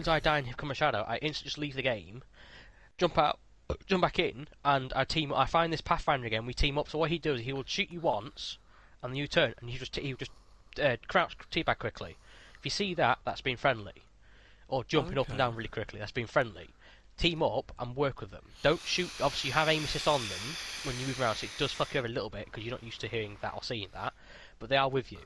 as I die and become a shadow, I instantly just leave the game, jump out, jump back in, and I team. I find this Pathfinder again. We team up. So what he does, he will shoot you once, and then you turn, and he just he just uh, crouch teabag quickly. If you see that, that's being friendly, or jumping up and down really quickly, that's being friendly. Team up and work with them. Don't shoot. Obviously, you have aim assist on them when you move around, so it does fuck you over a little bit because you're not used to hearing that or seeing that. But they are with you.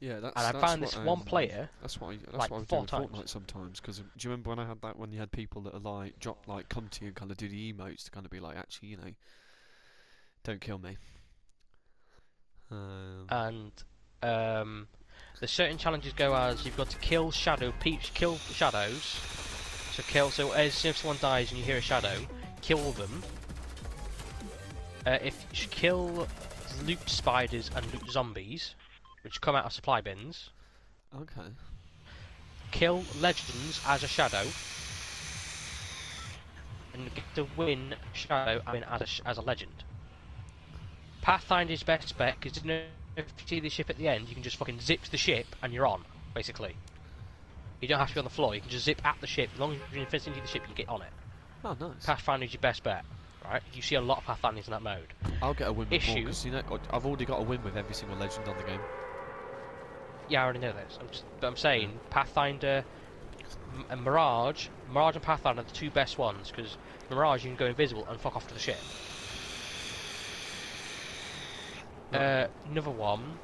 Yeah, that's. And I that's found this one um, player, That's what I. That's like, what I four do in times. Fortnite sometimes. Because do you remember when I had that when you had people that are like drop like come to you and kind of do the emotes to kind of be like, actually, you know, don't kill me. Um, and um, the certain challenges go as you've got to kill shadow peeps, kill shadows. So kill. So as soon as someone dies and you hear a shadow, kill them. Uh, if kill loot spiders and loot zombies, which come out of supply bins. okay. Kill legends as a shadow. And get to win shadow. I mean, as a as a legend. Pathfinder's best bet because you know if you see the ship at the end, you can just fucking zip to the ship and you're on, basically. You don't have to be on the floor. You can just zip at the ship. As long as you're in vicinity of the ship, you get on it. Oh, nice. Pathfinder's your best bet, right? You see a lot of Pathfinders in that mode. I'll get a win with more Issue. because you know I've already got a win with every single legend on the game. Yeah, I already know this. I'm just, but I'm saying Pathfinder and Mirage, Mirage and Pathfinder are the two best ones because Mirage you can go invisible and fuck off to the ship. Uh, another one,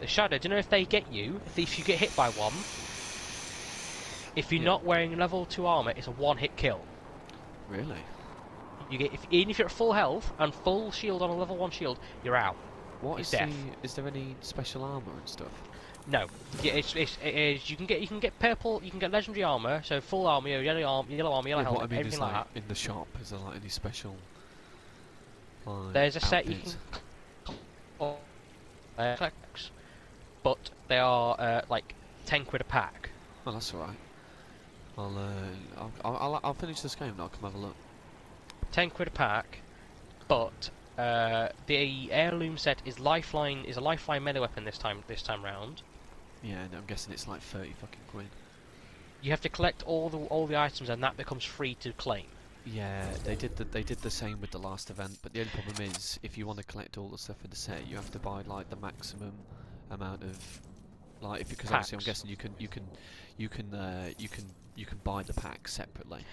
the Shadow. Do you know if they get you? If, if you get hit by one, if you're Yeah. not wearing level two armor, it's a one-hit kill. Really? You get if even if you're at full health and full shield on a level one shield, you're out. What is death. the? Is there any special armor and stuff? No, it's, it's, it is. You can get you can get purple. You can get legendary armor. So full armor, yellow armor, yellow armor, yellow Yeah, what I helmet, mean is everything like, like that. in the shop. Is there like any special? Like, There's a set you outfits? can. Oh, uh, but they are uh, like ten quid a pack. Oh, that's alright. I'll, uh, I'll, I'll, I'll, I'll finish this game and I'll come have a look. Ten quid a pack, but uh, the heirloom set is lifeline is a lifeline melee weapon this time this time round. Yeah, and I'm guessing it's like 30 fucking quid. You have to collect all the all the items, and that becomes free to claim. Yeah, they did the, they did the same with the last event, but the only problem is if you want to collect all the stuff in the set, you have to buy like the maximum amount of like if because obviously I'm guessing you can you can you can uh, you can you can buy the packs separately.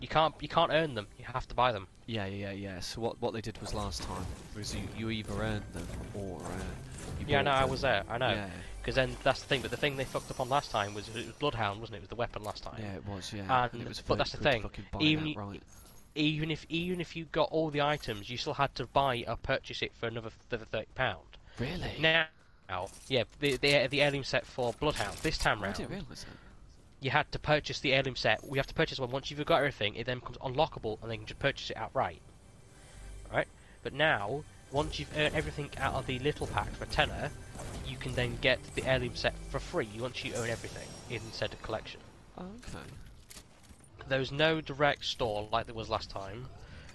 You can't you can't earn them. You have to buy them. Yeah, yeah, yeah. So what what they did was last time was you, you either earned them or uh, Yeah, no, I was there. I know. Yeah, Because then that's the thing. But the thing they fucked up on last time was it was Bloodhound, wasn't it? It was the weapon last time. yeah, it was. Yeah, And- it was but that's the thing, even right. Even if even if you got all the items, you still had to buy or purchase it for another th- thirty pound. Really? Now, yeah, the the the heirloom set for Bloodhound this time I round, didn't realise that. you had to purchase the heirloom set. We have to purchase one once you've got everything. It then becomes unlockable, and then you can just purchase it outright. Right? But now, once you've earned everything out of the little pack for tenner, you can then get the heirloom set for free once you own everything in said collection. Oh, okay. There's no direct store like there was last time.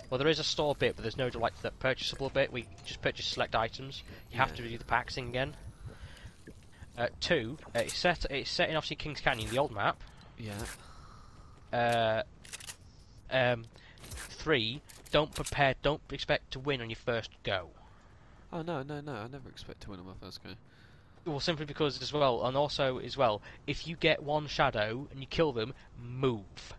Well, there is a store bit, but there's no like the purchasable bit. We just purchase select items. You have to do the packs thing again. Uh, two, uh, it's set. It's set in obviously Kings Canyon, the old map. Yeah. Uh, um, three, don't prepare. Don't expect to win on your first go. Oh no, no, no! I never expect to win on my first go. Well, simply because as well, and also as well, if you get one shadow and you kill them, move.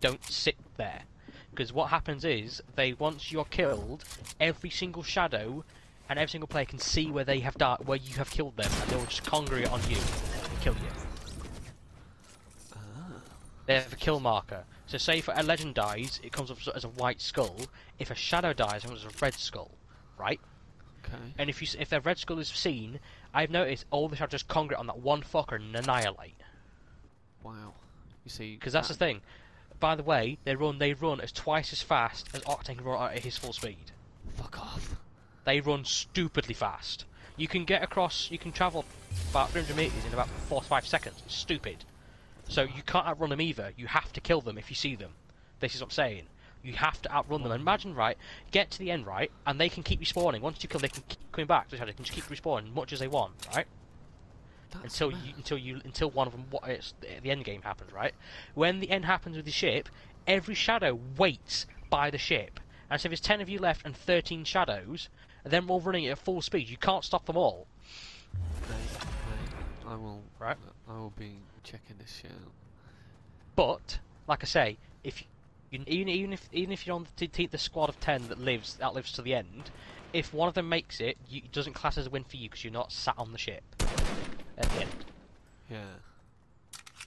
Don't sit there, because what happens is they once you're killed, every single shadow and every single player can see where they have died, where you have killed them, and they will just congregate on you and kill you. Ah. They have a kill marker. So say if a legend dies, it comes up as a white skull. If a shadow dies, it comes as a red skull, right? Okay. And if you if their red skull is seen, I've noticed all the just congregate on that one fucker and annihilate. Wow. You see, Because that's the thing. By the way, they run they run as twice as fast as Octane can run at his full speed. Fuck off. They run stupidly fast. You can get across, you can travel about 300 meters in about four to five seconds. It's stupid. So you can't outrun them either. You have to kill them if you see them. This is what I'm saying. You have to outrun them. And imagine, right, get to the end, right, and they can keep respawning. Once you kill, they can keep coming back. So They can just keep respawning much as they want, right? That's until mad. you until you until one of them what it's, the end game happens, right? When the end happens with the ship, every shadow waits by the ship, and so if there's ten of you left and thirteen shadows, and then we're all running at full speed, you can't stop them all. Mate, mate, I will. Right. I will be checking this shit out. But like I say, if you, even even if even if you're on the, t- the squad of ten that lives that lives to the end, if one of them makes it, you, it doesn't class as a win for you because you're not sat on the ship at the end. Yeah.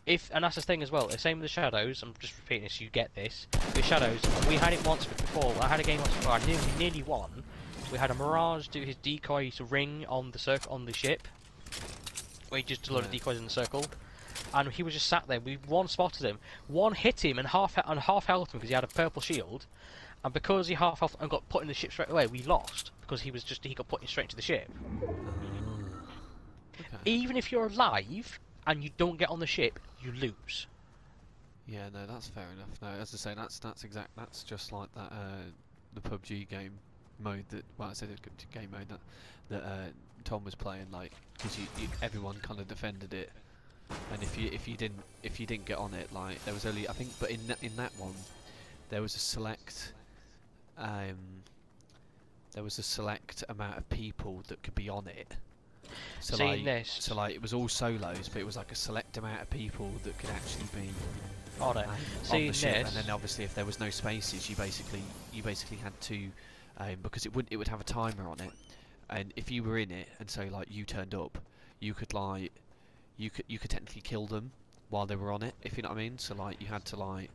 If and that's the thing as well. The same with the shadows. I'm just repeating this. You get this. The shadows, we had it once before. I had a game once before. I nearly nearly won. We had a mirage do his decoy to ring on the circle on the ship. We just a lot of Yeah. decoys in the circle, and he was just sat there. We one spotted him. One hit him and half and half health him because he had a purple shield, and because he half health and got put in the ship straight away, we lost because he was just he got put in straight into the ship. Okay. Even if you're alive and you don't get on the ship, you lose. Yeah, no, that's fair enough. No, as I say, that's that's exact. That's just like that. Uh, the PUBG game mode that. Well, I said the game mode that that uh, Tom was playing. Like, because everyone kind of defended it, and if you if you didn't if you didn't get on it, like there was only I think, but in that, in that one, there was a select. Um, there was a select amount of people that could be on it. So Seeing like, this- so like it was all solos, but it was like a select amount of people that could actually be On it. um, on Seeing the ship, this- and then obviously if there was no spaces, you basically you basically had to um, because it would it would have a timer on it, and if you were in it and so like you turned up, you could like you could you could technically kill them while they were on it, if you know what I mean. So like you had to like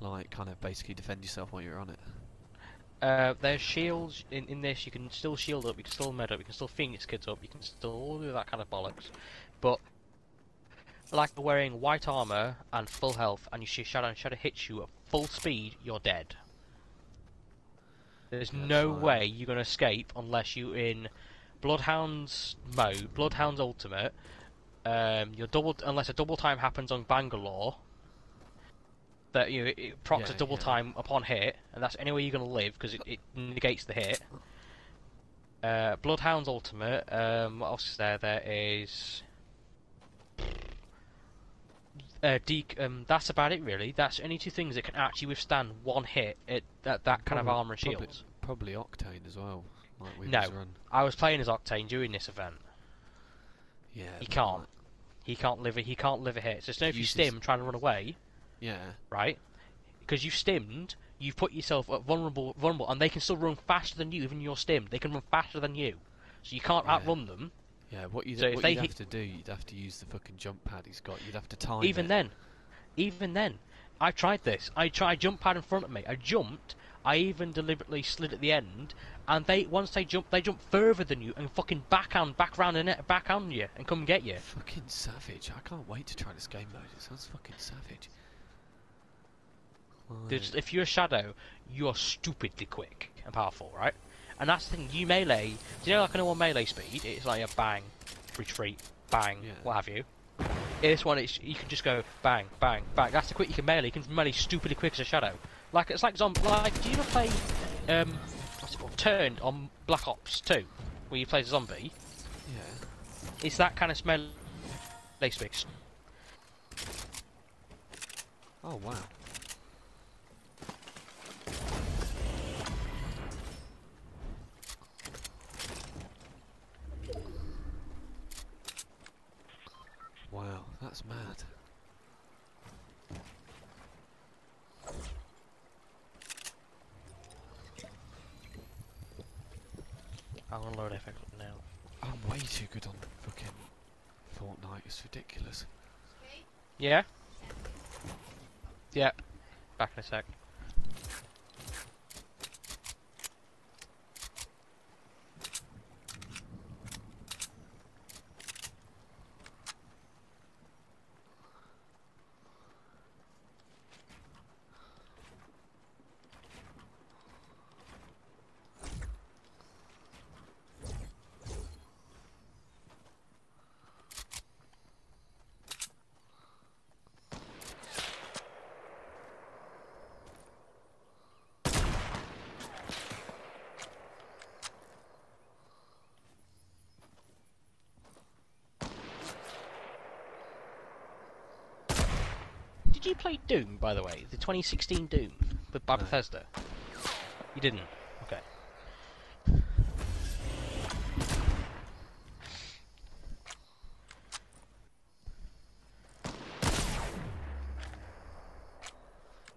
like kind of basically defend yourself while you were on it. Uh, there's shields in, in this. You can still shield up. You can still med up. You can still phoenix kits up. You can still all do that kind of bollocks. But like wearing white armor and full health, and you see a shadow and shadow hits you at full speed, you're dead. There's that's no fine. way you're gonna escape unless you're in Bloodhound's mode, Bloodhound's ultimate. Um, your double unless a double time happens on Bangalore. That you know, it, it procs Yeah, a double yeah. time upon hit, and that's anywhere you're gonna live because it, it negates the hit. Uh, Bloodhound's ultimate. Um, what else is there? There is. Uh, dec- um, that's about it really. That's only two things that can actually withstand one hit at that, that kind of Probably- armor and probably- shields. Probably Octane as well. Like No. run. I was playing as Octane during this event. Yeah. He can't. He can't live. A, he can't live a hit. So, so if you Uses- stim trying to run away, Yeah. right? Because you've stimmed, you've put yourself at vulnerable, vulnerable, and they can still run faster than you. Even you're stimmed, they can run faster than you. So you can't Yeah. outrun them. Yeah, what you'd, So what they you'd have to do, you'd have to use the fucking jump pad he's got. You'd have to time even it. then, even then, I tried this. I tried jump pad in front of me. I jumped. I even deliberately slid at the end, and they once they jump, they jump further than you and fucking backhand, back round and net, back on you and come get you. Fucking savage. I can't wait to try this game mode. It sounds fucking savage. Like, if you're a shadow, you're stupidly quick and powerful, right? And that's the thing. You melee. Do you know like a normal melee speed? It's like a bang, retreat, bang, Yeah. what have you. This one, it's, you can just go bang, bang, bang. That's the quick you can melee. You can melee stupidly quick as a shadow. Like it's like zombie. Like, do you ever play um, what's it called? Turned on Black Ops 2, where you play a zombie? yeah. It's that kind of melee mix. Oh wow. Wow, that's mad. I'm gonna load FX up now. I'm way too good on fucking Fortnite. It's ridiculous. Yeah. Yeah. Back in a sec. You play Doom, by the way? The 2016 Doom with by No. Bethesda? You didn't? Okay.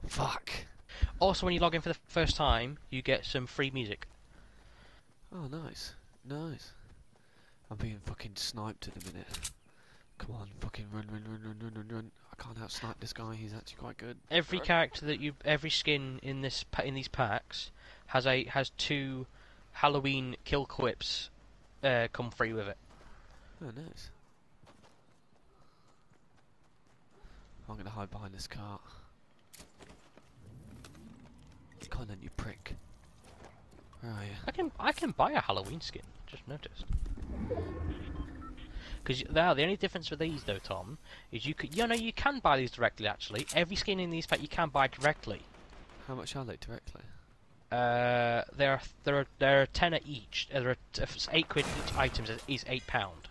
Fuck. Also, when you log in for the first time, you get some free music. Oh, nice. Nice. I'm being fucking sniped at the minute. Come on, fucking run, run, run, run, run, run, run. I can't outsnipe this guy, he's actually quite good. Every character that you, every skin in this in these packs has a has two Halloween kill quips uh, come free with it. Oh, nice. I'm gonna hide behind this cart. Come on then, you prick. Where are you? I can I can buy a Halloween skin. Just noticed. Because now the only difference with these though, Tom, is you could you know you can buy these directly. Actually, every skin in these packs you can buy directly. How much are they directly? Uh, there are there are there are ten at each. There are t- if it's eight quid each items is- is eight pound.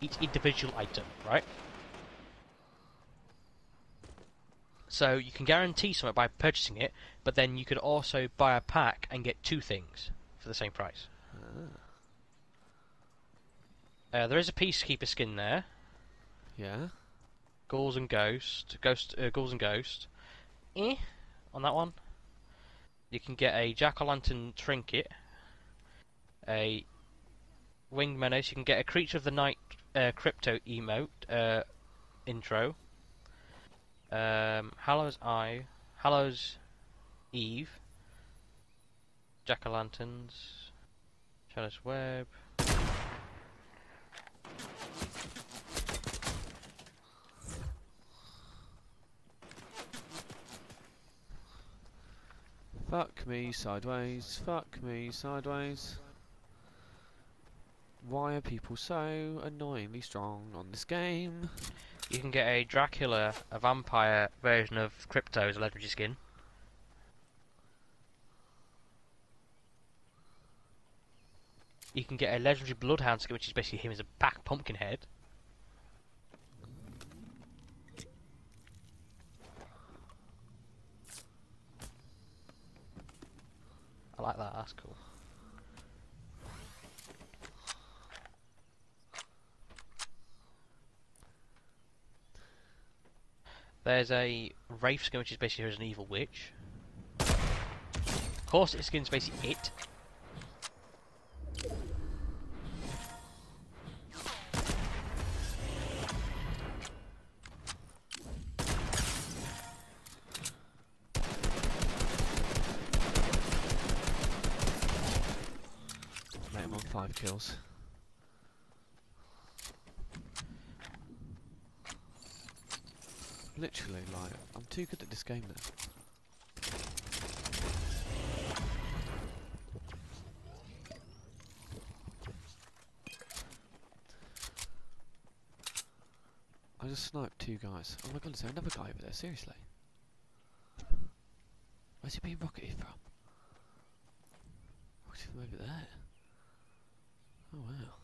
Each individual item, right? So you can guarantee something by purchasing it, but then you could also buy a pack and get two things for the same price. Ah. Uh, there is a Peacekeeper skin there, Yeah? Ghouls and Ghost, Ghost, uh, Ghouls and Ghost. Eh, on that one. You can get a Jack o' Lantern trinket, a Winged Menace. You can get a Creature of the Night uh, crypto emote uh, intro. Um, Hallows Eye, Hallows Eve, Jack o' Lanterns, Shadow's Web. Fuck me sideways, fuck me sideways. Why are people so annoyingly strong on this game? You can get a Dracula, a vampire version of Crypto as a legendary skin. You can get a legendary Bloodhound skin, which is basically him as a back pumpkin head. I like that, that's cool. There's a Wraith skin, which is basically as an evil witch. Of course, its skin's basically it. Five kills. Literally, like, I'm too good at this game now. I just sniped two guys. Oh my god, is there another guy over there? Seriously? Where's he being rocketed from? Rocketed from over there. Oh wow.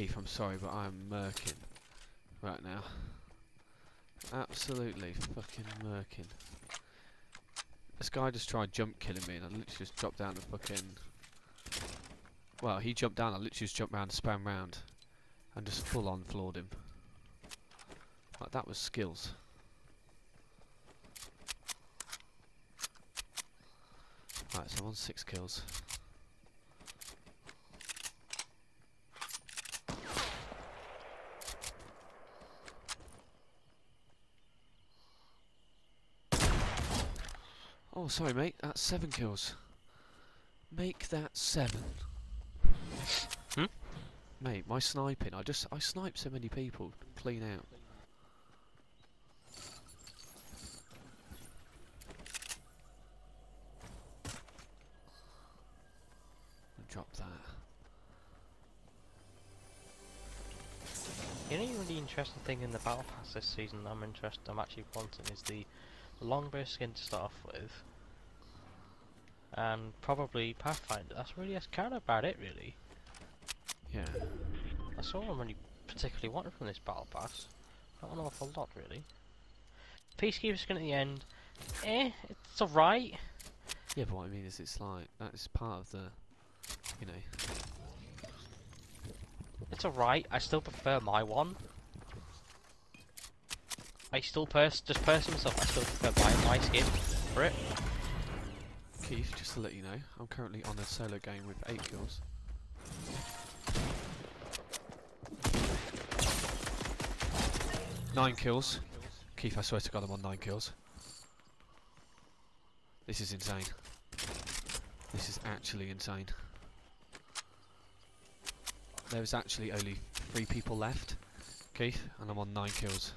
Keith, I'm sorry, but I'm murking right now. Absolutely fucking murking. This guy just tried jump killing me and I literally just dropped down the fucking... Well, he jumped down, I literally just jumped round, spam round and just full on floored him. Like, that was skills. Right, so I'm on six kills. Oh, sorry, mate. That's seven kills. Make that seven. Hmm? Mate, my sniping. I just I snipe so many people. Clean out. Drop that. You know, The only really interesting thing in the battle pass this season I'm interested I'm actually wanting is the longbow skin to start off with. And probably Pathfinder. That's really that's kind of about it really. Yeah. That's all I'm really particularly wanting from this battle pass. Not an awful lot really. Peacekeeper skin at the end. Eh, it's alright. Yeah, but what I mean is, it's like that is part of the, you know. It's alright. I still prefer my one. I still pers just person myself. I still prefer buying my skin for it. Keith, just to let you know, I'm currently on a solo game with eight kills. Nine kills. Keith, I swear to God, I'm on nine kills. This is insane. This is actually insane. There's actually only three people left, Keith, and I'm on nine kills.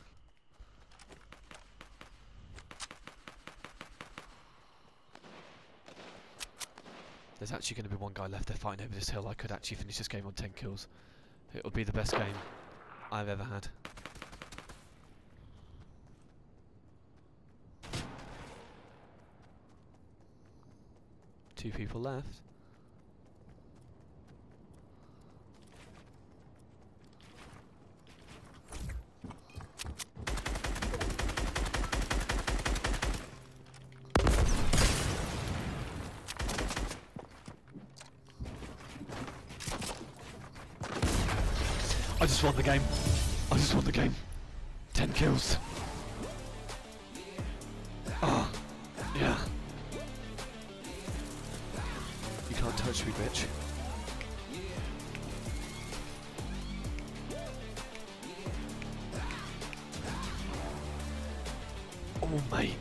There's actually going to be one guy left there fighting over this hill. I could actually finish this game on 10 kills. It would be the best game I've ever had. Two people left. Just won the game. I just won the game. Ten kills. Ah, yeah. You can't touch me, bitch. Oh, mate.